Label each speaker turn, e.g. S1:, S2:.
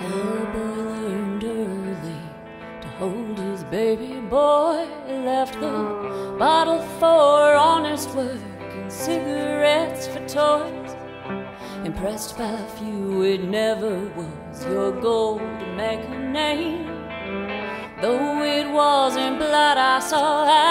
S1: Hellboy learned early to hold his baby boy. Left the bottle for honest work and cigarettes for toys. Impressed by few, it never was your goal to make a name. Though it wasn't blood I saw. I